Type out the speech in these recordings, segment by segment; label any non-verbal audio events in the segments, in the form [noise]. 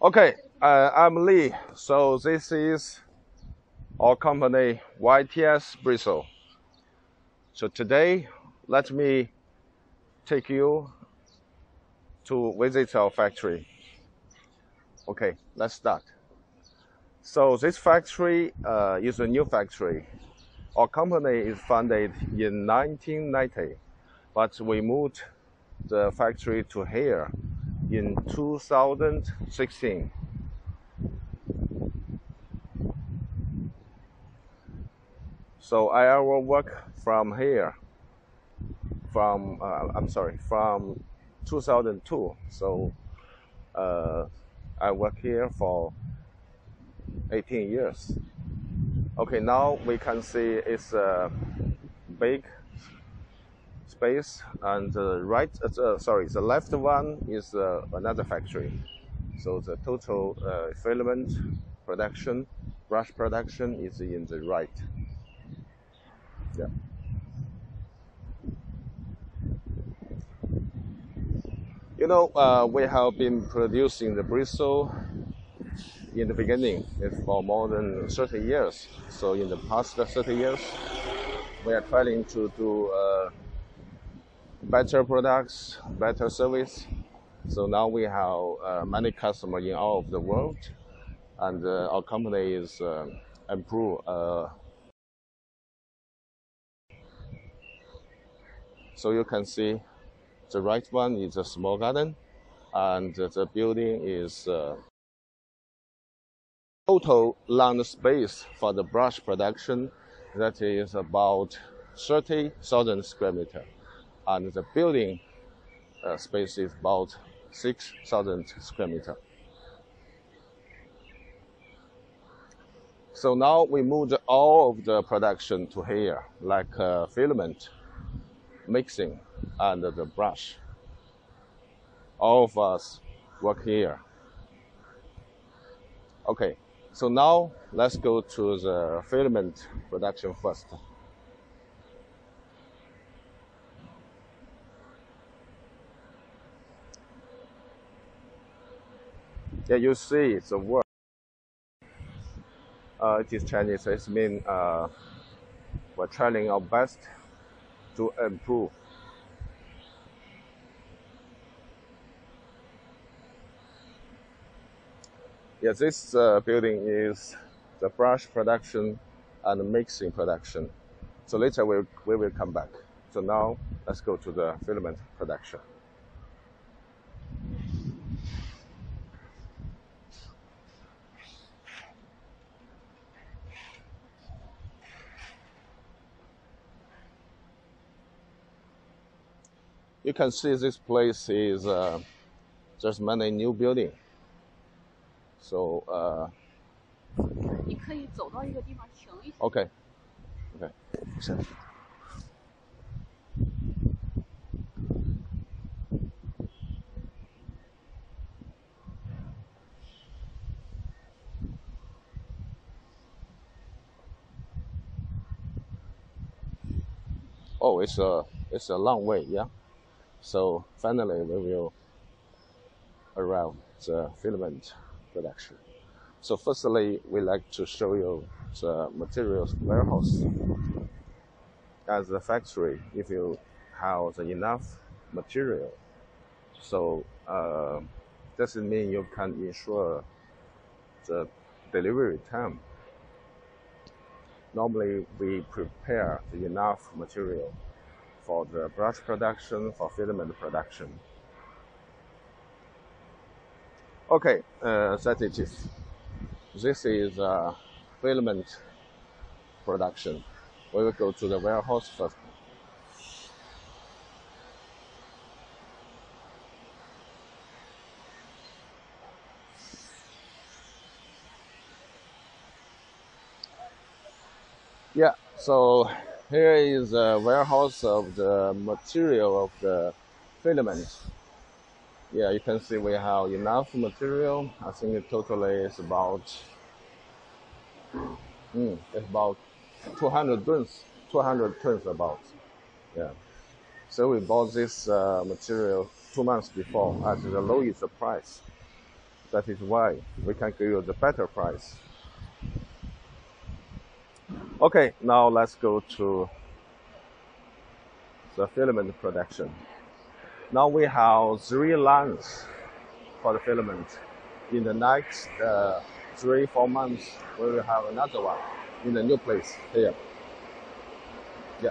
Okay, uh, I'm Lee. So this is our company YTS Bristle. So today, let me take you to visit our factory. Okay, let's start. So this factory uh, is a new factory. Our company is founded in 1990, but we moved the factory to here in 2016. So I will work from here, from, uh, I'm sorry, from 2002. So uh, I work here for 18 years. Okay, now we can see it's a big space, and the right, uh, sorry, the left one is uh, another factory. So the total uh, filament production, brush production is in the right. Yeah. You know, uh, we have been producing the bristle in the beginning for more than 30 years. So in the past 30 years, we are trying to do uh, better products, better service. So now we have uh, many customers in all of the world, and uh, our company is uh, improve. Uh, so you can see the right one is a small garden, and the building is uh, total land space for the brush production. That is about 30,000 square meter and the building uh, space is about 6,000 square meter. So now we moved all of the production to here, like uh, filament, mixing, and the brush. All of us work here. Okay, so now let's go to the filament production first. Yeah, you see it's a word. Uh, it is Chinese. It means uh, we're trying our best to improve. Yeah, this uh, building is the brush production and mixing production. So later we, we will come back. So now let's go to the filament production. You can see this place is uh, there's many new building. So uh, Okay. Okay. Oh, it's a it's a long way, yeah. So finally, we will arrive the filament production. So firstly, we like to show you the materials warehouse. As a factory, if you have enough material, so uh, doesn't mean you can ensure the delivery time. Normally, we prepare enough material for the brush production, for filament production. Okay, uh, that it is. This is uh, filament production. We will go to the warehouse first. Yeah, so here is a warehouse of the material of the filament. Yeah, you can see we have enough material. I think it totally is about mm, it's about 200 tons, 200 tons about. Yeah. So we bought this uh, material two months before at the lowest price. That is why we can give you the better price. Okay, now let's go to the filament production. Now we have three lines for the filament. In the next uh, three, four months, we will have another one in the new place here. Yeah.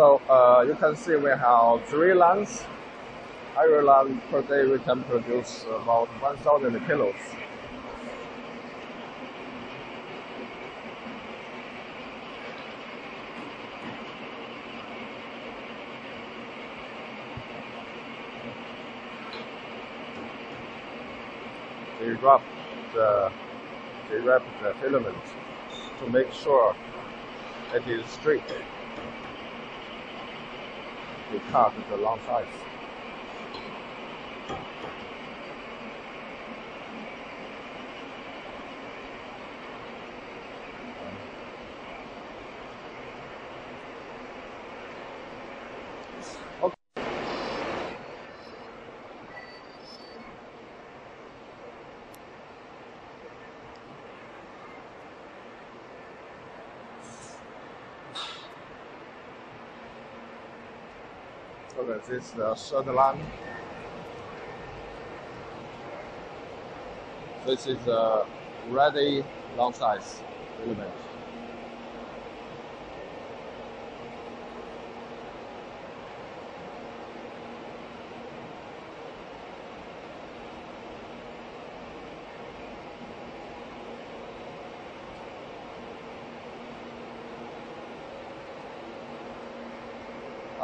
So uh, you can see we have three lines. Every line per day we can produce about 1,000 kilos. We wrap the we wrap the filament to make sure it is straight we cut the long size. Okay, this is the third line. This is a ready long size filament.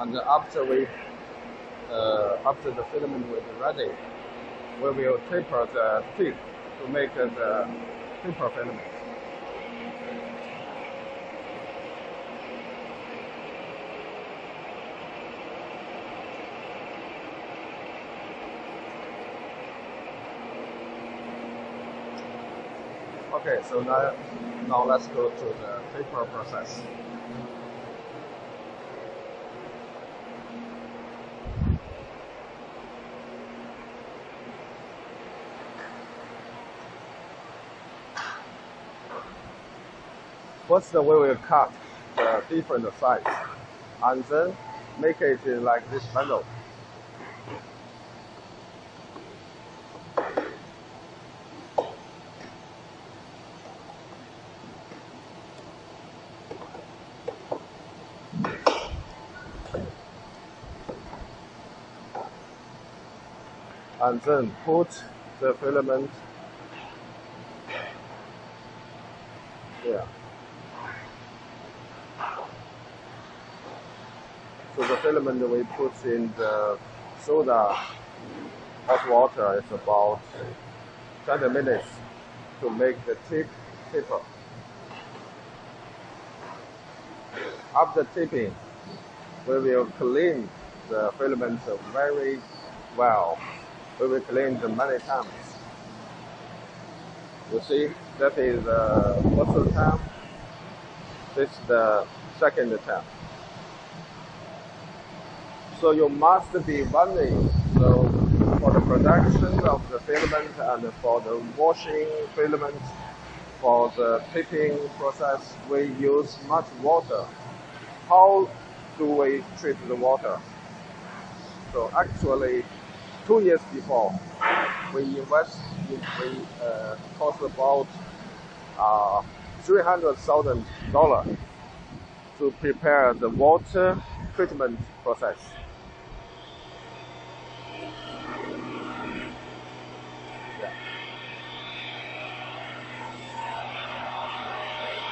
And after we, uh, after the filament be ready, we will taper the tip to make the taper filament. Okay, so now, now let's go to the taper process. First, we will cut the different size and then make it like this bundle. And then put the filament here. Filament we put in the soda hot water is about 20 minutes to make the tip taper. After tipping, we will clean the filament very well. We will clean them many times. You see, that is the first time. This is the second time. So you must be running. So for the production of the filament and for the washing filament, for the tipping process, we use much water. How do we treat the water? So actually, two years before, we invest, we uh, cost about uh, three hundred thousand dollars to prepare the water treatment process.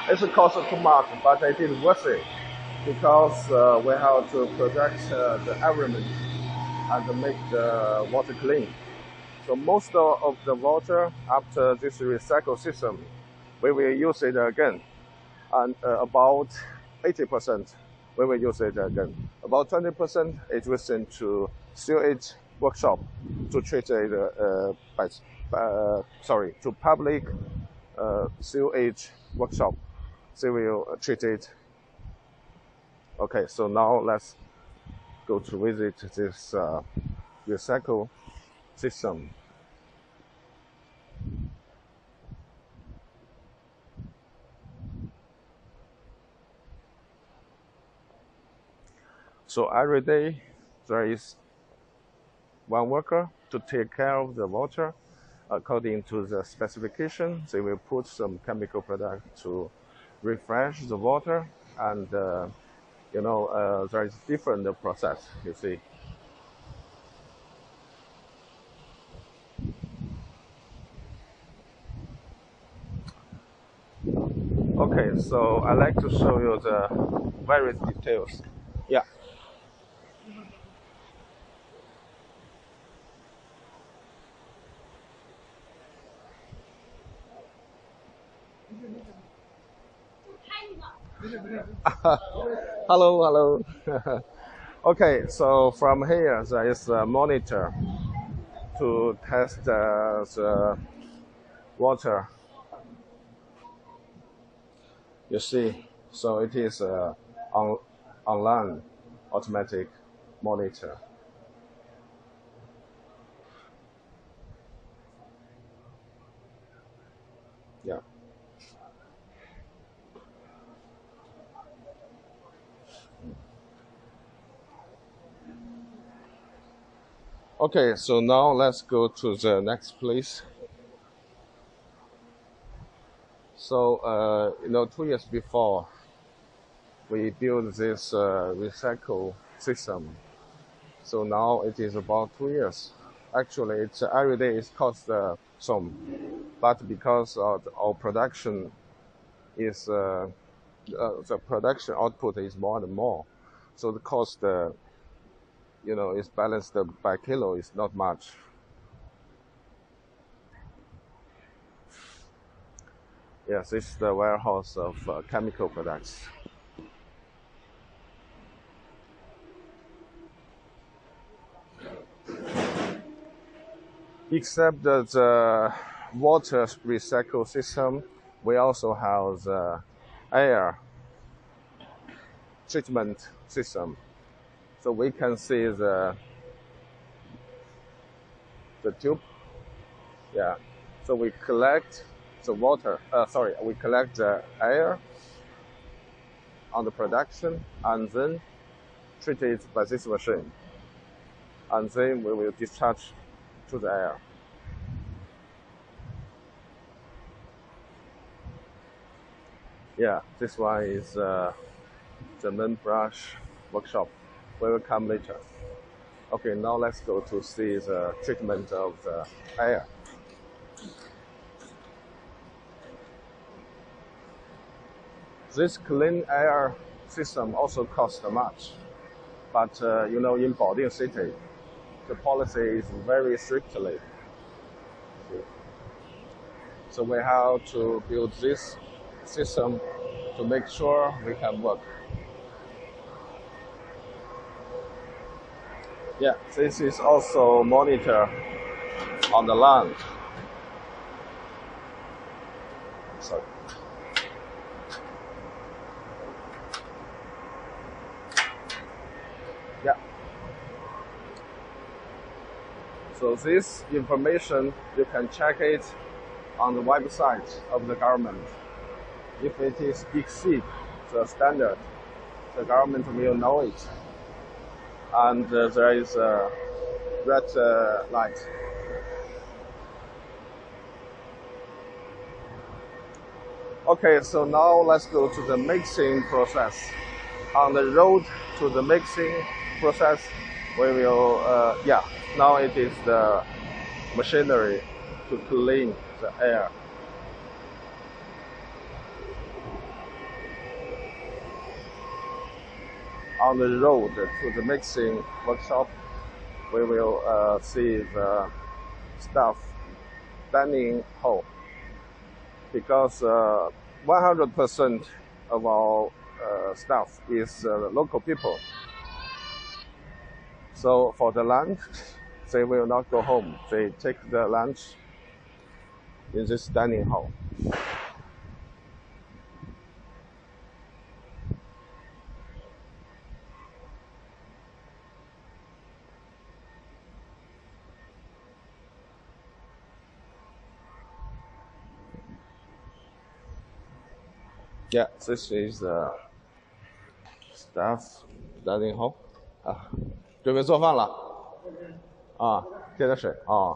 It's a cost of much, but it is worth it because uh, we have to protect uh, the environment and make the water clean. So most of the water after this recycle system, we will use it again. And uh, about 80%, we will use it again. About 20%, it will send to sewage workshop to treat it uh, by, uh, sorry, to public uh, sewage workshop. They will treat it. Okay, so now let's go to visit this uh, recycle system. So every day there is one worker to take care of the water according to the specification. They will put some chemical product to refresh the water and uh, you know uh, there is different process you see. Okay, so I like to show you the various details. Yeah. [laughs] hello, hello. [laughs] okay, so from here there is a monitor to test uh, the water. You see, so it is a on, online automatic monitor. Okay, so now let's go to the next place. So, uh, you know, two years before, we built this uh, recycle system. So now it is about two years. Actually, it's every day it costs uh, some, but because of our production is uh, uh, the production output is more and more, so the cost uh, you know, it's balanced by kilo it's not much. Yes, it's the warehouse of uh, chemical products. Except the water recycle system, we also have the air treatment system so we can see the the tube. Yeah. So we collect the water. Uh, sorry, we collect the air on the production and then treat it by this machine. And then we will discharge to the air. Yeah, this one is uh, the main brush workshop. We will come later. Okay, now let's go to see the treatment of the air. This clean air system also costs much, but uh, you know, in Baoding City, the policy is very strictly. So we have to build this system to make sure we can work. Yeah, this is also monitor on the land. Sorry. Yeah. So this information, you can check it on the website of the government. If it is exceed the standard, the government will know it and uh, there is a red uh, light. Okay, so now let's go to the mixing process. On the road to the mixing process, we will, uh, yeah, now it is the machinery to clean the air. On the road to the mixing workshop, we will uh, see the stuff standing hole because 100% uh, of our uh, staff is uh, local people. So for the lunch, they will not go home. They take the lunch in this dining hall. Yeah, this is the staff dining hall 啊，准备做饭了啊，接点水啊。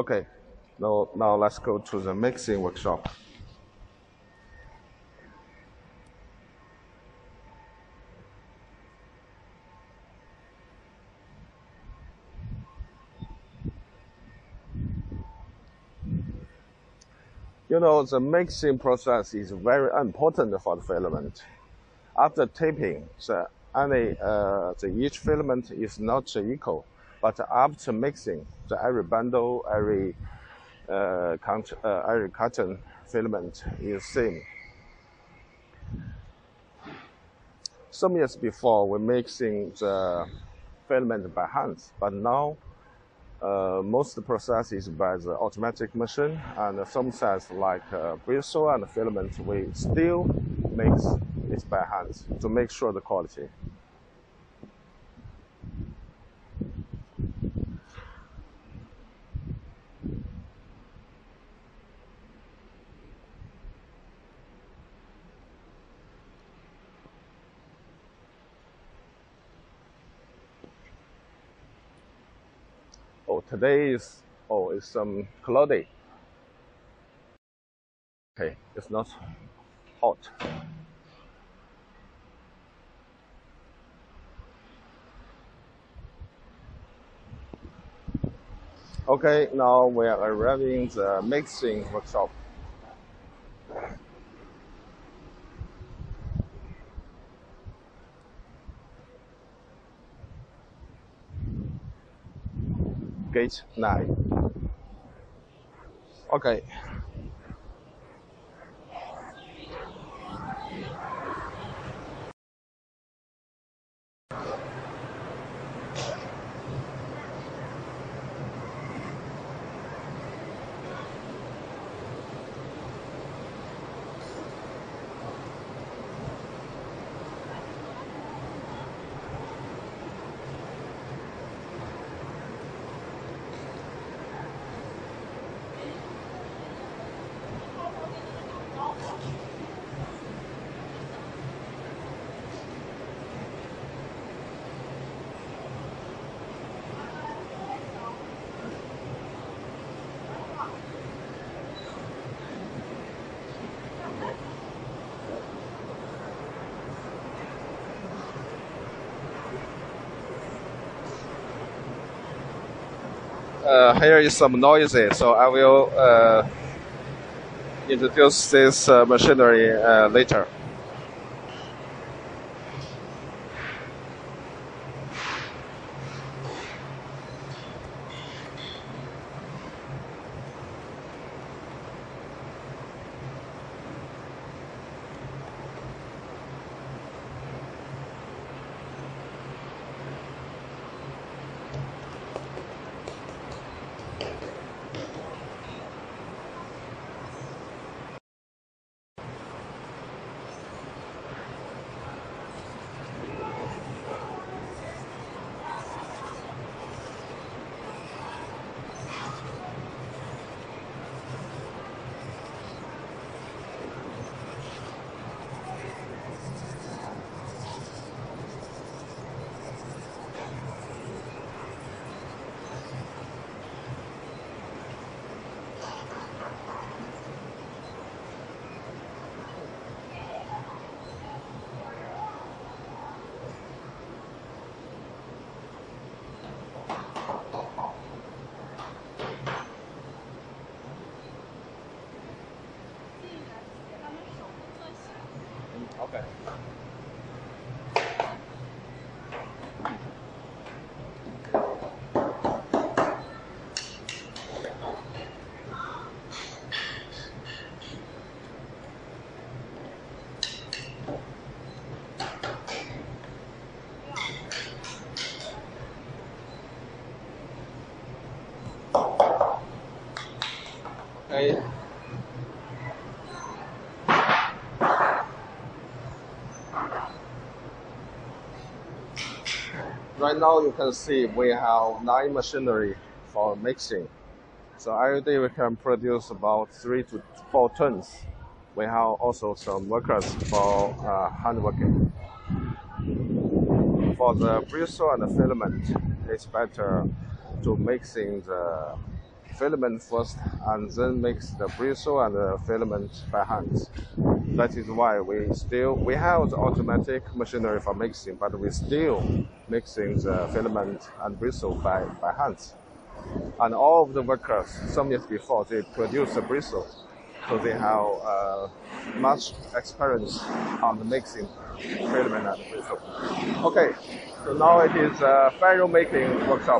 Okay, now, now let's go to the mixing workshop. You know, the mixing process is very important for the filament. After taping, the, any, uh, the each filament is not equal. But after mixing, the every bundle, every uh, uh, every cotton filament is same. Some years before, we're mixing the filament by hand, but now uh, most process is by the automatic machine, and some size like uh, bristle and filament, we still mix it by hand to make sure the quality. Today is oh it's um, some cloudy okay it's not hot. Okay now we are arriving the mixing workshop 9. Okay. Uh, here is some noisy, so I will uh, introduce this uh, machinery uh, later. 分かる。Right now you can see we have nine machinery for mixing. So every day we can produce about three to four tons. We have also some workers for uh, hand working. For the bristle and the filament, it's better to mixing the filament first and then mix the bristle and the filament by hand. That is why we still we have the automatic machinery for mixing, but we still mixing the filament and bristle by, by hand. And all of the workers, some years before, they produce the bristle, so they have uh, much experience on the mixing filament and bristle. Okay, so now it is a ferrule making workshop.